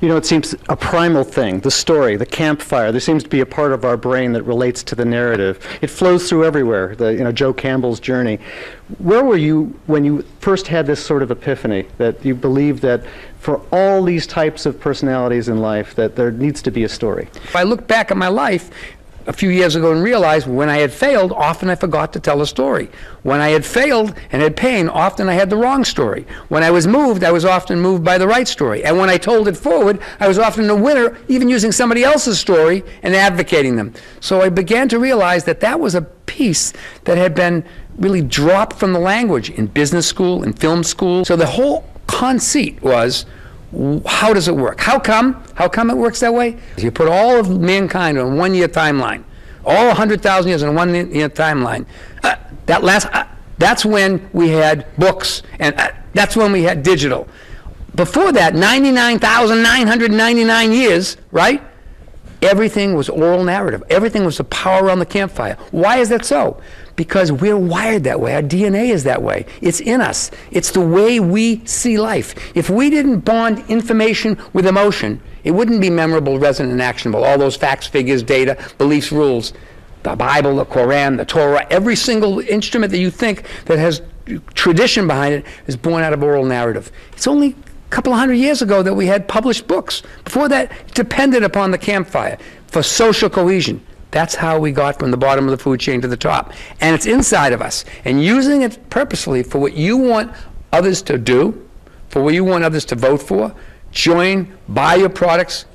You know, it seems a primal thing, the story, the campfire. There seems to be a part of our brain that relates to the narrative. It flows through everywhere, the, you know, Joe Campbell's journey. Where were you when you first had this sort of epiphany that you believed that for all these types of personalities in life that there needs to be a story? If I look back at my life, a few years ago and realized when I had failed, often I forgot to tell a story. When I had failed and had pain, often I had the wrong story. When I was moved, I was often moved by the right story. And when I told it forward, I was often a winner, even using somebody else's story and advocating them. So I began to realize that that was a piece that had been really dropped from the language in business school, in film school. So the whole conceit was how does it work? How come? How come it works that way? You put all of mankind on one year timeline, all 100,000 years in one year timeline. Uh, that last, uh, that's when we had books, and uh, that's when we had digital. Before that, 99,999 years, right? Everything was oral narrative. Everything was the power around the campfire. Why is that so? Because we're wired that way. Our DNA is that way. It's in us. It's the way we see life. If we didn't bond information with emotion, it wouldn't be memorable, resonant, and actionable. All those facts, figures, data, beliefs, rules. The Bible, the Koran, the Torah, every single instrument that you think that has tradition behind it is born out of oral narrative. It's only couple of hundred years ago that we had published books. Before that, it depended upon the campfire for social cohesion. That's how we got from the bottom of the food chain to the top. And it's inside of us. And using it purposefully for what you want others to do, for what you want others to vote for, join, buy your products,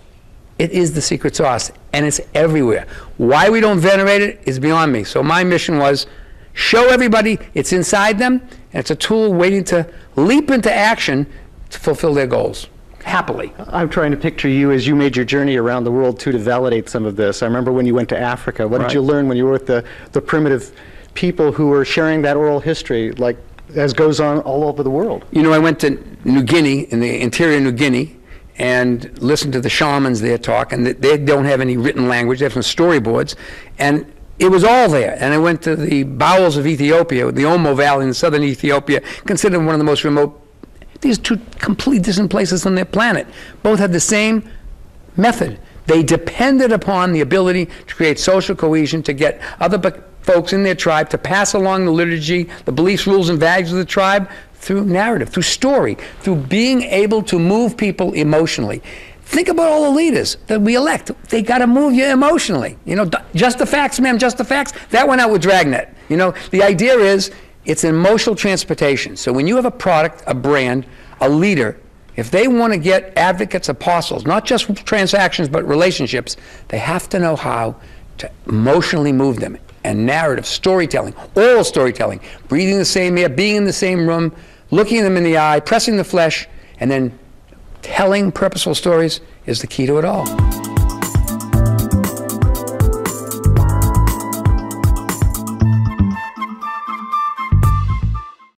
it is the secret sauce. And it's everywhere. Why we don't venerate it is beyond me. So my mission was show everybody it's inside them, and it's a tool waiting to leap into action to fulfill their goals happily. I'm trying to picture you as you made your journey around the world too to validate some of this. I remember when you went to Africa. What right. did you learn when you were with the, the primitive people who were sharing that oral history, like as goes on all over the world? You know, I went to New Guinea, in the interior New Guinea, and listened to the shamans there talk, and they don't have any written language, they have some storyboards, and it was all there. And I went to the bowels of Ethiopia, the Omo Valley in southern Ethiopia, considered one of the most remote these two completely different places on their planet. Both had the same method. They depended upon the ability to create social cohesion, to get other folks in their tribe to pass along the liturgy, the beliefs, rules, and values of the tribe through narrative, through story, through being able to move people emotionally. Think about all the leaders that we elect. They got to move you emotionally. You know, just the facts, ma'am, just the facts. That went out with Dragnet. You know, the idea is it's emotional transportation. So when you have a product, a brand, a leader, if they want to get advocates, apostles, not just transactions, but relationships, they have to know how to emotionally move them. And narrative, storytelling, oral storytelling, breathing the same air, being in the same room, looking them in the eye, pressing the flesh, and then telling purposeful stories is the key to it all.